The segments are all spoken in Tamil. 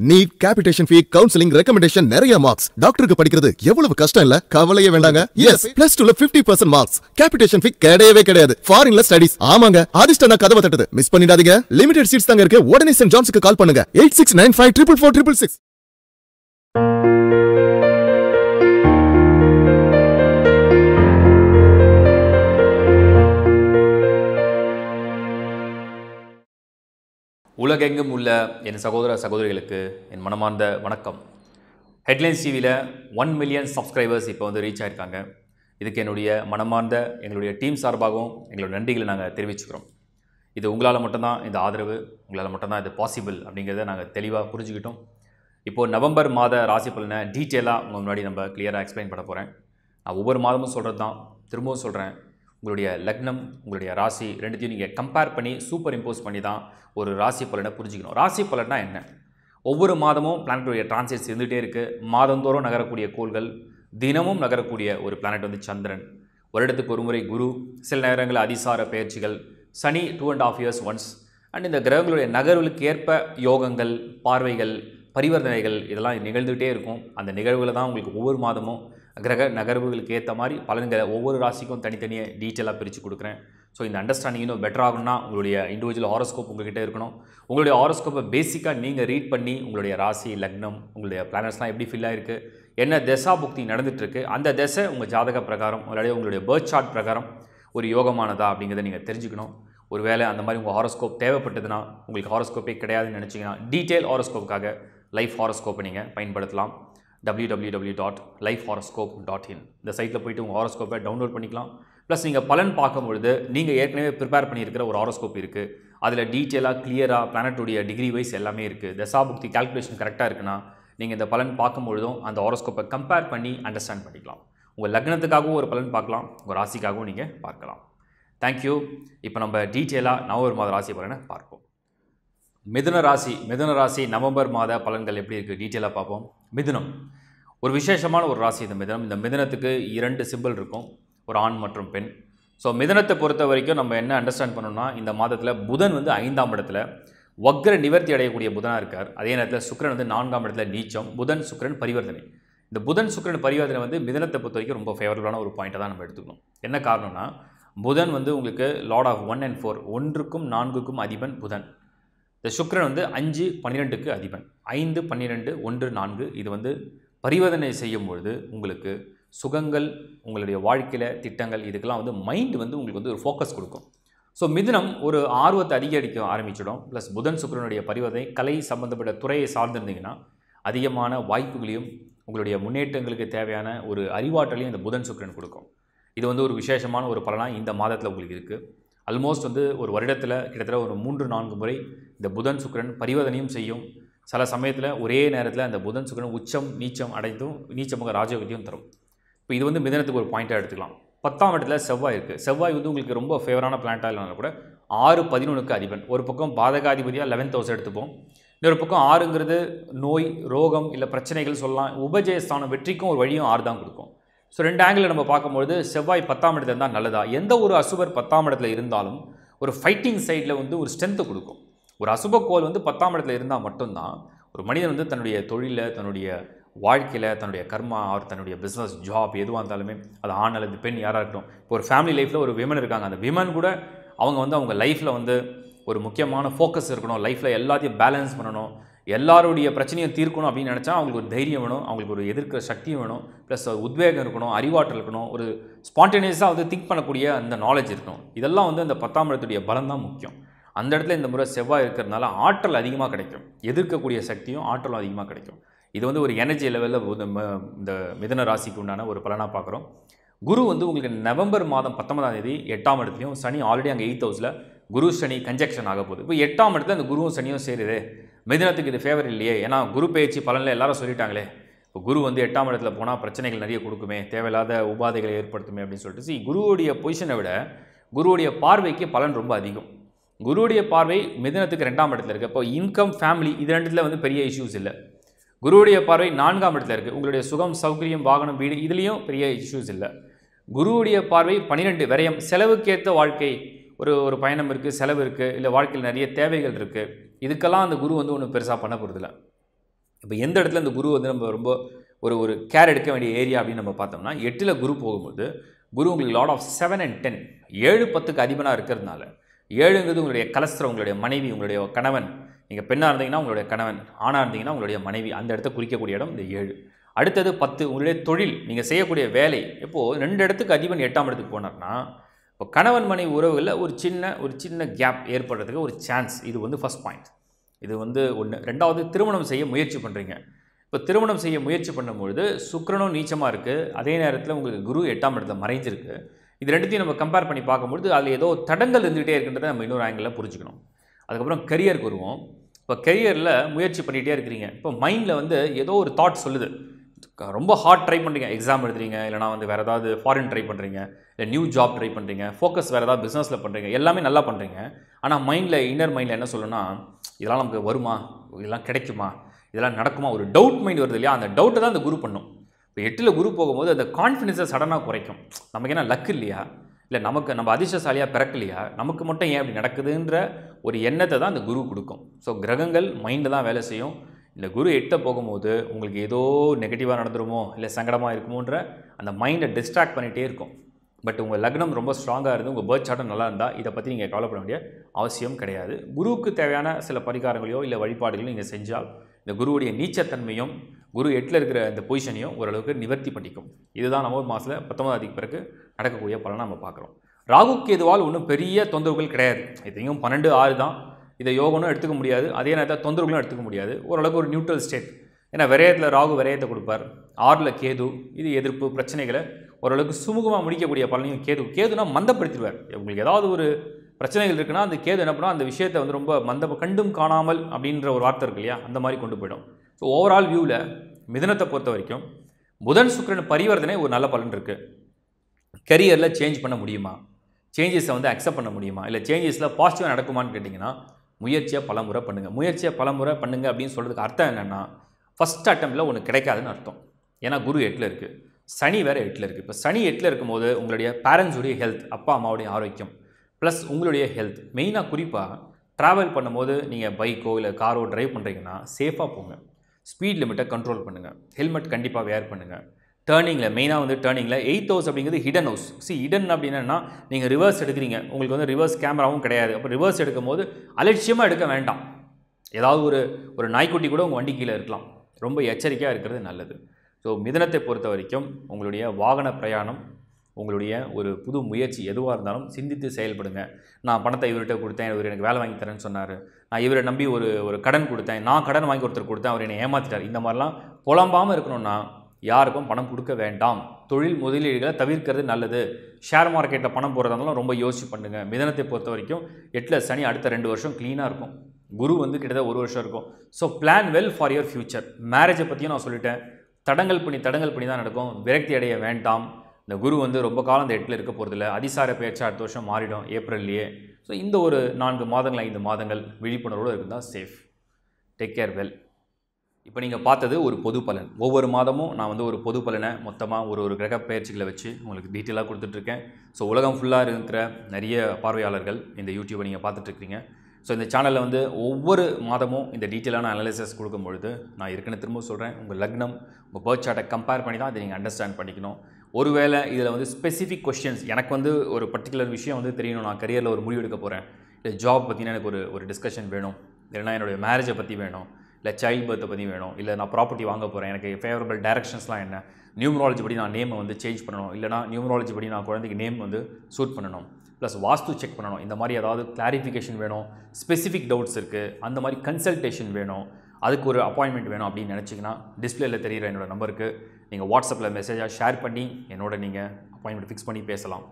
NEET capitation fee counselling recommendation நிறைய மார்க்ஸ் டாக்டருக்கு படிக்கிறது எவ்வளவு கஷ்டம் இல்ல? கவலையே வேண்டாங்க. எஸ் பிளஸ் டூல 50% பர்சன்ட் மார்க்ஸ் கேபிடேஷன் ஃபீ கிடையவே கிடையாது. ஃபாரின்ல ஸ்டடிஸ் ஆமாங்க. அதிர்ஷ்டம் கதவை தட்டுது. மிஸ் பண்ணிடாதீங்க. லிமிடெட் சீட்ஸ் தாங்க இருக்கு. உடனே சென்ட் ஜான்ஸுக்கு கால் பண்ணுங்க. Eight six nine five triple four triple six உலகெங்கும் உள்ள என் சகோதர சகோதரிகளுக்கு என் மனமார்ந்த வணக்கம். ஹெட்லைன்ஸ் டிவியில் ஒன் மில்லியன் சப்ஸ்கிரைபர்ஸ் இப்போ வந்து ரீச் ஆகியிருக்காங்க இதுக்கு என்னுடைய மனமார்ந்த எங்களுடைய டீம் சார்பாகவும் எங்களோட நன்றிகளை நாங்கள் தெரிவிச்சுக்கிறோம். இது உங்களால் மட்டும்தான் இந்த ஆதரவு உங்களால் மட்டும்தான் இது பாசிபிள் அப்படிங்கிறத நாங்கள் தெளிவாக புரிஞ்சுக்கிட்டோம். இப்போது நவம்பர் மாத ராசி பலனை டீட்டெயிலாக உங்கள் முன்னாடி நம்ம கிளியராக எக்ஸ்பிளைன் பண்ண போகிறேன் நான் ஒவ்வொரு மாதமும் சொல்கிறது தான் திரும்பவும் சொல்கிறேன் உங்களுடைய லக்னம் உங்களுடைய ராசி ரெண்டுத்தையும் நீங்கள் கம்பேர் பண்ணி சூப்பர் இம்போஸ் பண்ணி தான் ஒரு ராசி பலனை புரிஞ்சுக்கணும். ராசி பலன்னா என்ன? ஒவ்வொரு மாதமும் பிளானட்டுடைய டிரான்சிட்ஸ் இருந்துகிட்டே இருக்குது மாதந்தோறும் நகரக்கூடிய கோள்கள் தினமும் நகரக்கூடிய ஒரு பிளானட் வந்து சந்திரன். வருடத்துக்கு ஒரு முறை குரு சில நேரங்களில் அதிசார பயிற்சிகள் Shani two and half years once and இந்த கிரகங்களுடைய நகர்வுகளுக்கு ஏற்ப யோகங்கள் பார்வைகள் பரிவர்த்தனைகள் இதெல்லாம் நிகழ்ந்துகிட்டே இருக்கும். அந்த நிகழ்வுகளை தான் உங்களுக்கு ஒவ்வொரு மாதமும் கிரக நகர்வுகளுக்கு ஏற்ற மாதிரி பலன்களை ஒவ்வொரு ராசிக்கும் தனித்தனியாக டீட்டெயிலாக பிரித்து கொடுக்குறேன். ஸோ இந்த அண்டர்ஸ்டாண்டிங் இன்னும் பெட்டர் ஆகணும்னா உங்களுடைய இண்டிவிஜுவல் ஹாரோஸ்கோப் உங்ககிட்ட இருக்கணும். உங்களுடைய ஹாரோஸ்கோப்பை பேசிக்காக நீங்கள் ரீட் பண்ணி உங்களுடைய ராசி லக்னம் உங்களுடைய பிளானட்ஸ்லாம் எப்படி ஃபில் ஆகிருக்கு என்ன தசா புக்தி நடந்துகிட்ருக்கு அந்த தசை உங்கள் ஜாதக பிரகாரம் உங்களுடைய உங்களுடைய பேர்த் சார்ட் பிரகாரம் ஒரு யோகமானதா அப்படிங்கிறத நீங்கள் தெரிஞ்சுக்கணும். ஒரு வேளை அந்த மாதிரி உங்கள் ஹாரோஸ்கோப் தேவைப்பட்டதுன்னா உங்களுக்கு ஹாரோஸ்கோப்பே கிடையாதுன்னு நினச்சிங்கன்னா டீட்டெயில் ஹாரோஸ்கோப்புக்காக லைஃப் ஹாரோஸ்கோப்பை நீங்கள் பயன்படுத்தலாம். www.lifehoroscope.in dot life horoscope dot in இந்த சைட்டில் போயிட்டு உங்கள் ஹாரோஸ்கோப்பை டவுன்லோட் பண்ணிக்கலாம். ப்ளஸ் நீங்கள் பலன் பார்க்கும்பொழுது நீங்கள் ஏற்கனவே ப்ரிப்பேர் பண்ணியிருக்கிற ஒரு ஹாரோஸ்கோப் இருக்குது அதில் டீட்டெயிலாக கிளியராக பிளானட்டுடைய டிகிரி வைஸ் எல்லாமே இருக்குது தசாபுக்தி கால்குலேஷன் கரெக்டாக இருக்குன்னா நீங்கள் இந்த பலன் பார்க்கும்பொழுதும் அந்த ஹாரோஸ்கோப்பை கம்பேர் பண்ணி அண்டர்ஸ்டாண்ட் பண்ணிக்கலாம். உங்கள் லக்னத்துக்காகவும் ஒரு பலன் பார்க்கலாம். உங்கள் ராசிக்காகவும் நீங்கள் பார்க்கலாம். தேங்க்யூ இப்போ நம்ம டீட்டெயிலாக நவம்பர் மாத ராசி பலனை பார்ப்போம். மிதுன ராசி மிதுன ராசி நவம்பர் மாத பலன்கள் எப்படி இருக்குது டீட்டெயிலாக பார்ப்போம். மிதுனம். ஒரு விசேஷமான ஒரு ராசி இந்த மிதுனம். இந்த மிதுனத்துக்கு இரண்டு சிம்பிள் இருக்கும். ஒரு ஆண் மற்றும் பெண். ஸோ மிதனத்தை பொறுத்த வரைக்கும் நம்ம என்ன அண்டர்ஸ்டாண்ட் பண்ணோம்னா இந்த மாதத்தில் புதன் வந்து ஐந்தாம் இடத்துல வக்ர நிவர்த்தி அடையக்கூடிய புதனாக இருக்கார். அதே நேரத்தில் சுக்ரன் வந்து நான்காம் இடத்துல நீச்சம் புதன் சுக்கிரன் பரிவர்த்தனை. இந்த புதன் சுக்ரன் பரிவர்த்தனை வந்து மிதனத்தை பொறுத்த வரைக்கும் ரொம்ப ஃபேவரபுளான ஒரு பாயிண்ட்டை தான் நம்ம எடுத்துக்கணும். என்ன காரணம்னா புதன் வந்து உங்களுக்கு lord of one and four ஒன்றுக்கும் நான்குக்கும் அதிபன் புதன். இந்த சுக்கரன் வந்து அஞ்சு பன்னிரெண்டுக்கு அதிபன். ஐந்து பன்னிரெண்டு ஒன்று நான்கு இது வந்து பரிவர்த்தனை செய்யும் பொழுது உங்களுக்கு சுகங்கள் உங்களுடைய வாழ்க்கையில் திட்டங்கள் இதுக்கெல்லாம் வந்து மைண்ட் வந்து உங்களுக்கு வந்து ஒரு ஃபோக்கஸ் கொடுக்கும். ஸோ மிதுனம் ஒரு ஆர்வத்தை அதிகரிக்க ஆரம்பிச்சிடும். ப்ளஸ் புதன் சுக்கரனுடைய பரிவர்த்தனை கலை சம்பந்தப்பட்ட துறையை சார்ந்திருந்தீங்கன்னா அதிகமான வாய்ப்புகளையும் உங்களுடைய முன்னேற்றங்களுக்கு தேவையான ஒரு அறிவாற்றலையும் இந்த புதன் சுக்கரன் கொடுக்கும். இது வந்து ஒரு விசேஷமான ஒரு பலனாக இந்த மாதத்தில் உங்களுக்கு இருக்குது ஆல்மோஸ்ட் வந்து ஒரு வருடத்தில் கிட்டத்தட்ட ஒரு மூன்று நான்கு முறை இந்த புதன் சுக்கிரன் பரிவர்த்தனையும் செய்யும். சில சமயத்தில் ஒரே நேரத்தில் அந்த புதன் சுக்கரன் உச்சம் நீச்சம் அடைந்தும் நீச்சமாக ராஜயோகத்தையும் தரும். இப்போ இது வந்து மிதனத்துக்கு ஒரு பாயிண்ட்டாக எடுத்துக்கலாம். பத்தாம் இடத்துல செவ்வாய் இருக்குது செவ்வாய் வந்து உங்களுக்கு ரொம்ப ஃபேவரான பிளான்ட்டாக இல்லைனா கூட ஆறு பதினொன்றுக்கு அதிபன். ஒரு பக்கம் பாதகாதிபதியாக லெவன்த் ஹவுஸ் எடுத்துப்போம். இன்னொரு பக்கம் ஆறுங்கிறது நோய் ரோகம் இல்லை பிரச்சனைகள் சொல்லலாம். உபஜயஸ்தானம் வெற்றிக்கும் ஒரு வழியும் ஆறு தான் கொடுக்கும். ஸோ ரெண்டு ஆங்கிளில் நம்ம பார்க்கும்பொழுது செவ்வாய் பத்தாம் இடத்துல இருந்தால் நல்லதா? எந்த ஒரு அசுபர் பத்தாம் இடத்துல இருந்தாலும் ஒரு ஃபைட்டிங் சைடில் வந்து ஒரு ஸ்ட்ரென்த்தை கொடுக்கும். ஒரு அசுப கோல் வந்து பத்தாம் இடத்துல இருந்தால் மட்டும்தான் ஒரு மனிதன் வந்து தன்னுடைய தொழிலில் தன்னுடைய வாழ்க்கையில் தன்னுடைய கர்மா அவர் தன்னுடைய பிஸ்னஸ் ஜாப் எதுவாக இருந்தாலுமே அது ஆண் அல்லது பெண் யாராக இருக்கட்டும் இப்போ ஒரு ஃபேமிலி லைஃப்பில் ஒரு விமன் இருக்காங்க. அந்த விமன் கூட அவங்க வந்து அவங்க லைஃப்பில் வந்து ஒரு முக்கியமான ஃபோக்கஸ் இருக்கணும் லைஃப்பில் எல்லாத்தையும் பேலன்ஸ் பண்ணணும். எல்லாருடைய பிரச்சனையும் தீர்க்கணும் அப்படின்னு நினச்சா அவங்களுக்கு ஒரு தைரியம் வேணும் அவங்களுக்கு ஒரு எதிர்க்கிற சக்தியும் வேணும் ப்ளஸ் உத்வேகம் இருக்கணும் அறிவாற்றல் இருக்கணும் ஒரு ஸ்பான்டேனியஸாக வந்து திங்க் பண்ணக்கூடிய அந்த நாலேஜ் இருக்கணும். இதெல்லாம் வந்து அந்த பத்தாம் இடத்துடைய பலம் தான் முக்கியம். அந்த இடத்துல இந்த முறை செவ்வாய் இருக்கிறதுனால ஆற்றல் அதிகமாக கிடைக்கும். எதிர்க்கக்கூடிய சக்தியும் ஆற்றலும் அதிகமாக கிடைக்கும். இது வந்து ஒரு எனர்ஜி லெவலில் இந்த மிதன ராசிக்கு உண்டான ஒரு பலனாக பார்க்குறோம். குரு வந்து உங்களுக்கு நவம்பர் மாதம் பத்தொன்பதாம் தேதி எட்டாம் இடத்துலையும் சனி ஆல்ரெடி அங்கே எயித் ஹவுஸில் குரு சனி கன்ஜெக்ஷன் ஆக போகுது. இப்போ எட்டாம் இடத்துல அந்த குருவும் சனியும் சேருது. மிதனத்துக்கு இது ஃபேவர் இல்லையே. ஏன்னா குரு பயிற்சி பலனில் எல்லாரும் சொல்லிட்டாங்களே. இப்போ குரு வந்து எட்டாம் இடத்துல போனால் பிரச்சனைகள் நிறைய கொடுக்குமே தேவையில்லாத உபாதைகளை ஏற்படுத்துமே அப்படின்னு சொல்லிட்டு. சி குருவுடைய பொசிஷனை விட குருவுடைய பார்வைக்கு பலன் ரொம்ப அதிகம். குருவுடைய பார்வை மிதனத்துக்கு ரெண்டாம் இடத்துல இருக்குது இப்போ இன்கம் ஃபேமிலி இது ரெண்டுத்தில் வந்து பெரிய இஷ்யூஸ் இல்லை. குருவுடைய பார்வை நான்காம் இடத்துல இருக்குது உங்களுடைய சுகம் சௌகரியம் வாகனம் வீடு இதுலேயும் பெரிய இஷ்யூஸ் இல்லை. குருவுடைய பார்வை பன்னிரெண்டு விரயம் செலவுக்கேற்ற வாழ்க்கை ஒரு ஒரு பயணம் இருக்குது செலவு இருக்குது இல்லை வாழ்க்கையில் நிறைய தேவைகள் இருக்குது இதுக்கெல்லாம் அந்த குரு வந்து ஒன்றும் பெருசாக பண்ண போகிறதில்ல இப்போ எந்த இடத்துல இந்த குரு வந்து நம்ம ரொம்ப ஒரு ஒரு கேர் எடுக்க வேண்டிய ஏரியா அப்படின்னு நம்ம பார்த்தோம்னா எட்டில் குரு போகும்போது குரு உங்களுக்கு lord of seven and ten ஏழு பத்துக்கு அதிபனாக இருக்கிறதுனால ஏழுங்கிறது உங்களுடைய கலஸ்திரம் உங்களுடைய மனைவி உங்களுடைய கணவன். நீங்கள் பெண்ணாக இருந்தீங்கன்னா உங்களுடைய கணவன் ஆணாக இருந்தீங்கன்னா உங்களுடைய மனைவி. அந்த இடத்த குறிக்கக்கூடிய இடம் இந்த ஏழு. அடுத்தது பத்து உங்களுடைய தொழில் நீங்கள் செய்யக்கூடிய வேலை. இப்போது ரெண்டு இடத்துக்கு அதிபன் எட்டாம் இடத்துக்கு போனார்னா இப்போ கணவன் மனைவி உறவுகளில் ஒரு சின்ன ஒரு சின்ன கேப் ஏற்படுறதுக்கு ஒரு சான்ஸ் இது வந்து ஃபஸ்ட் பாயிண்ட் இது வந்து ஒன்று ரெண்டாவது திருமணம் செய்ய முயற்சி பண்ணுறீங்க இப்போ திருமணம் செய்ய முயற்சி பண்ணும்பொழுது சுக்கரனும் நீச்சமாக இருக்குது அதே நேரத்தில் உங்களுக்கு குரு எட்டாம் இடத்துல மறைஞ்சிருக்கு. இது ரெண்டுத்தையும் நம்ம கம்பேர் பண்ணி பார்க்கும்பொழுது அதில் ஏதோ தடங்கள் இருந்துகிட்டே இருக்கின்றத நம்ம இன்னொரு ஆங்கிளில் புரிஞ்சுக்கணும். அதுக்கப்புறம் கரியருக்கு வருவோம். இப்போ கரியரில் முயற்சி பண்ணிகிட்டே இருக்கிறீங்க. இப்போ மைண்டில் வந்து ஏதோ ஒரு தாட் சொல்லுது. க- ரொம்ப ஹார்ட் ட்ரை பண்ணுறீங்க எக்ஸாம் எழுதுறீங்க. இல்லைனா வந்து வேறு ஏதாவது ஃபாரின் ட்ரை பண்ணுறீங்க இல்லை நியூ ஜாப் ட்ரை பண்ணுறீங்க ஃபோக்கஸ் வேறு ஏதாவது பிஸ்னஸில் பண்ணுறீங்க எல்லாமே நல்லா பண்ணுறீங்க ஆனால் மைண்டில் இன்னர் மைண்டில் என்ன சொல்லணும்னா இதெல்லாம் நமக்கு வருமா? இதெல்லாம் கிடைக்குமா? இதெல்லாம் நடக்குமா? ஒரு டவுட் மைண்ட் வருது இல்லையா? அந்த டவுட்டை தான் அந்த குரு பண்ணும். இப்போ எட்டில் குரு போகும்போது அந்த கான்ஃபிடென்ஸை சடனாக குறைக்கும். நமக்கு என்ன லக் இல்லையா? இல்லை நமக்கு நம்ம அதிர்ஷ்டசாலியாக பிறக்கலையா? நமக்கு மட்டும் ஏன் அப்படி நடக்குதுன்ற ஒரு எண்ணத்தை தான் அந்த குரு கொடுக்கும். ஸோ கிரகங்கள் மைண்டில் தான் வேலை செய்யும். இந்த குரு எட்ட போகும்போது உங்களுக்கு ஏதோ நெகட்டிவாக நடந்துருமோ? இல்லை சங்கடமாக இருக்குமோன்ற அந்த மைண்டை டிஸ்ட்ராக்ட் பண்ணிகிட்டே இருக்கும். பட் உங்கள் லக்னம் ரொம்ப ஸ்ட்ராங்காக இருந்து உங்கள் பேர்த் சார்ட்டும் நல்லா இருந்தால் இதை பற்றி நீங்கள் கவலைப்பட வேண்டிய அவசியம் கிடையாது. குருவுக்கு தேவையான சில பரிகாரங்களையோ இல்லை வழிபாடுகளையோ நீங்கள் செஞ்சால் இந்த குருவுடைய நீச்சத்தன்மையும் குரு எட்டில் இருக்கிற இந்த பொசிஷனையும் ஓரளவுக்கு நிவர்த்தி பண்ணிக்கும். இதுதான் நவம்பர் மாதத்தில் பத்தொன்பதாம் பிறகு நடக்கக்கூடிய பலனை நம்ம பார்க்குறோம். ராகு கேதுவால் ஒன்றும் பெரிய தொந்தரவுகள் கிடையாது. இதையும் பன்னெண்டு ஆறு தான். இதை யோகனும் எடுத்துக்க முடியாது. அதே நேரத்தில் தொந்தரவுகளும் எடுத்துக்க முடியாது. ஓரளவுக்கு ஒரு நியூட்ரல் ஸ்டேட் ஏன்னா விரயத்தில் ராகு விரயத்தை கொடுப்பார். ஆறில் கேது இது எதிர்ப்பு பிரச்சனைகளை ஓரளவுக்கு சுமூகமாக முடிக்கக்கூடிய பலனையும் கேது கேதுனா மந்தப்படுத்திடுவார். உங்களுக்கு ஏதாவது ஒரு பிரச்சனைகள் இருக்குன்னா அந்த கேது என்ன பண்ணால் அந்த விஷயத்தை வந்து ரொம்ப மந்த கண்டும் காணாமல் அப்படின்ற ஒரு வார்த்தை இருக்கு இல்லையா? அந்த மாதிரி கொண்டு போயிடும். ஸோ ஓவரால் வியூவில் மிதனத்தை பொறுத்த வரைக்கும் புதன் சுக்கரன் பரிவர்த்தனை ஒரு நல்ல பலன் இருக்குது கரியரில் சேஞ்ச் பண்ண முடியுமா? சேஞ்சஸை வந்து அக்செப்ட் பண்ண முடியுமா? இல்லை சேஞ்சஸில் பாசிட்டிவாக நடக்குமான்னு கேட்டிங்கன்னா முயற்சியை பலமுறை பண்ணுங்கள் முயற்சியை பலமுறை பண்ணுங்கள் அப்படின்னு சொல்கிறதுக்கு அர்த்தம் என்னென்னா ஃபஸ்ட் அட்டம்ப்டில் ஒன்று கிடைக்காதுன்னு அர்த்தம். ஏன்னா குரு எட்டில் இருக்குது சனி வேறு எட்டில் இருக்குது இப்போ சனி எட்டில் இருக்கும்போது உங்களுடைய பேரண்ட்ஸுடைய ஹெல்த் அப்பா அம்மாவுடைய ஆரோக்கியம் ப்ளஸ் உங்களுடைய ஹெல்த் மெயினாக குறிப்பாக ட்ராவல் பண்ணும்போது நீங்கள் பைக்கோ இல்லை காரோ ட்ரைவ் பண்ணுறீங்கன்னா சேஃபாக போங்க. ஸ்பீட் லிமிட்டை கண்ட்ரோல் பண்ணுங்கள் ஹெல்மெட் கண்டிப்பாக வேர் பண்ணுங்கள் டேர்னிங்கில் மெயினாக வந்து டேர்னிங்கில் எயிட் ஹவுஸ் அப்படிங்கிறது ஹிடன் ஹவுஸ் சி ஹிடன் அப்படின்னா நீங்கள் ரிவர்ஸ் எடுக்கிறீங்க. உங்களுக்கு வந்து ரிவர்ஸ் கேமராவும் கிடையாது. அப்போ ரிவர்ஸ் எடுக்கும் போது அலட்சியமாக எடுக்க வேண்டாம். ஏதாவது ஒரு ஒரு நாய்க்குட்டி கூட உங்கள் வண்டி கீழே இருக்கலாம். ரொம்ப எச்சரிக்கையாக இருக்கிறது நல்லது. ஸோ மிதனத்தை பொறுத்த வரைக்கும் உங்களுடைய வாகன பிரயாணம் உங்களுடைய ஒரு புது முயற்சி எதுவாக இருந்தாலும் சிந்தித்து செயல்படுங்க. நான் பணத்தை இவர்கிட்ட கொடுத்தேன் இவர் எனக்கு வேலை வாங்கி தரேன்னு சொன்னார். நான் இவரை நம்பி ஒரு ஒரு கடன் கொடுத்தேன் நான் கடன் வாங்கி ஒருத்தர் கொடுத்தேன் அவர் என்னை ஏமாற்றிட்டார் இந்த மாதிரிலாம் புலம்பாமல் இருக்கணும்னா யாருக்கும் பணம் கொடுக்க வேண்டாம். தொழில் முதலீடுகளை தவிர்க்கிறது நல்லது. ஷேர் மார்க்கெட்டில் பணம் போகிறதாலும் ரொம்ப யோசிச்சு பண்ணுங்கள் மிதனத்தை பொறுத்த வரைக்கும் எட்டில் சனி அடுத்த ரெண்டு வருஷம் க்ளீனாக இருக்கும். குரு வந்து கிட்டத்தட்ட ஒரு வருஷம் இருக்கும். So plan well for your future மேரேஜை பற்றியும் நான் சொல்லிட்டேன். தடங்கள் பண்ணி தடங்கள் பண்ணி தான் நடக்கும். விரக்தி அடைய வேண்டாம். இந்த குரு வந்து ரொம்ப காலம் இந்த எட்டில் இருக்க போகிறதில்ல அதிசார பேச்சு அடுத்த வருஷம் மாறிடும் ஏப்ரல்லையே. ஸோ இந்த ஒரு நான்கு மாதங்கள் ஐந்து மாதங்கள் விழிப்புணர்வோடு இருந்தால் சேஃப் டேக் கேர் வெல் இப்போ நீங்கள் பார்த்தது ஒரு பொது பலன். ஒவ்வொரு மாதமும் நான் வந்து ஒரு பொது பலனை மொத்தமாக ஒரு ஒரு கிரக பயிற்சிகளை வச்சு உங்களுக்கு டீட்டெயிலாக கொடுத்துட்ருக்கேன் ஸோ உலகம் ஃபுல்லாக இருக்கிற நிறைய பார்வையாளர்கள் இந்த யூடியூப்பை நீங்கள் பார்த்துட்ருக்கீங்க ஸோ இந்த சேனலில் வந்து ஒவ்வொரு மாதமும் இந்த டீட்டெயிலான அனலைசஸ் கொடுக்கும் பொழுது நான் ஏற்கனவே திரும்ப சொல்கிறேன் உங்கள் லக்னம் உங்கள் பேர்த் சார்ட்டை கம்பேர் பண்ணி தான் அதை நீங்கள் அண்டர்ஸ்டாண்ட் பண்ணிக்கணும். ஒருவேளை இதில் வந்து ஸ்பெசிஃபிக் கொஷின்ஸ் எனக்கு வந்து ஒரு பர்டிகுலர் விஷயம் வந்து தெரியணும். நான் கரியரில் ஒரு முடிவு எடுக்க போகிறேன் இல்லை ஜாப் பற்றினா எனக்கு ஒரு ஒரு டிஸ்கஷன் வேணும். இல்லைனா என்னுடைய மேரேஜை பற்றி வேணும். இல்லை சைல்ட் பர்த்தை பற்றி வேணும். இல்லை நான் ப்ராப்பர்ட்டி வாங்க போகிறேன் எனக்கு ஃபேவரபிள் டேரக்ஷன்ஸ்லாம் என்ன? நியூமராலஜி படி நான் நேமை வந்து சேஞ்ச் பண்ணணும். இல்லைனா நியூமராலஜி படி நான் குழந்தைக்கு நேம் வந்து சூட் பண்ணணும். ப்ளஸ் வாஸ்து செக் பண்ணணும். இந்த மாதிரி ஏதாவது கிளாரிஃபிகேஷன் வேணும். ஸ்பெசிஃபிக் டவுட்ஸ் இருக்குது அந்த மாதிரி கன்சல்டேஷன் வேணும். அதுக்கு ஒரு அப்பாயின்மெண்ட் வேணும் அப்படின்னு நினச்சிங்கன்னா டிஸ்பிளேல தெரிகிற என்னோடய நம்பருக்கு நீங்கள் வாட்ஸ்அப்பில் மெசேஜாக ஷேர் பண்ணி என்னோட நீங்கள் அப்பாயின்மெண்ட் ஃபிக்ஸ் பண்ணி பேசலாம்.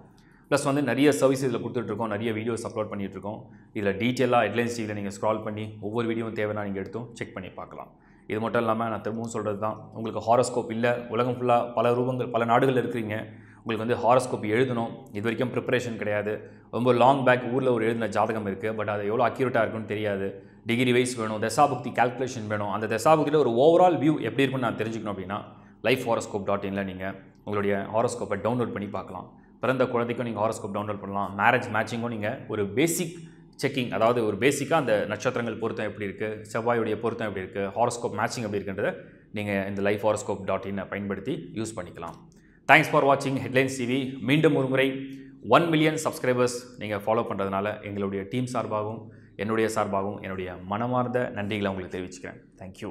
ப்ளஸ் வந்து நிறைய சர்வீஸ் இதில் கொடுத்துட்ருக்கோம். நிறைய வீடியோஸ் அப்லோட் பண்ணிகிட்ருக்கோம் இதில் டீட்டெயிலாக ஹெட்லைன்ஸ் டிவியில் நீங்கள் ஸ்க்ரால் பண்ணி ஒவ்வொரு வீடியோவும் தேவைன்னா நீங்கள் எடுத்தும் செக் பண்ணி பார்க்கலாம். இது மட்டும் இல்லாமல் நான் திரும்பவும் சொல்கிறது தான் உங்களுக்கு ஹாரோஸ்கோப் இல்லை. உலகம் ஃபுல்லாக பல ரூபங்கள் பல நாடுகள் இருக்கிறீங்க. உங்களுக்கு வந்து ஹாரோஸ்கோப் எழுதணும். இது வரைக்கும் ப்ரிப்பரேஷன் கிடையாது. ரொம்ப லாங் பேக் ஊரில் ஒரு எழுதின ஜாதகம் இருக்குது பட் அது எவ்வளோ அக்யூரேட்டாக இருக்குன்னு தெரியாது. டிகிரி வைஸ் வேணும் தசாபுக்தி கால்குலேஷன் வேணும். அந்த தசாபுக்தியில் ஒரு ஓவரால் வியூ எப்படி இருக்குன்னு நான் தெரிஞ்சுக்கணும் அப்படின்னா லைஃப் ஹாரோஸ்கோப் டாட் இனில் நீங்கள் உங்களுடைய ஹாரோஸ்கோப்பை டவுன்லோட் பண்ணி பார்க்கலாம். பிறந்த குழந்தைக்கும் நீங்கள் ஹாரோஸ்கோப் டவுன்லோட் பண்ணலாம். மேரேஜ் மேட்சிங்கும் நீங்கள் ஒரு பேசிக் செக்கிங் அதாவது ஒரு பேசிக்காக அந்த நட்சத்திரங்கள் பொருத்தம் எப்படி இருக்குது செவ்வாயுடைய பொருத்தம் எப்படி இருக்குது ஹாரோஸ்கோப் மேட்சிங் எப்படி இருக்குன்றதை நீங்கள் இந்த லைஃப் ஹாரோஸ்கோப் டாட் இன்னை பயன்படுத்தி யூஸ் பண்ணிக்கலாம். தேங்க்ஸ் ஃபார் வாட்சிங் ஹெட்லைன்ஸ் டிவி மீண்டும் ஒரு முறை ஒன் மில்லியன் சப்ஸ்கிரைபர்ஸ் நீங்கள் ஃபாலோ பண்ணுறதுனால எங்களுடைய டீம் சார்பாகவும் என்னுடைய சார்பாகவும் என்னுடைய மனமார்ந்த நன்றிகளை உங்களுக்கு தெரிவிச்சுக்கிறேன். தேங்க்யூ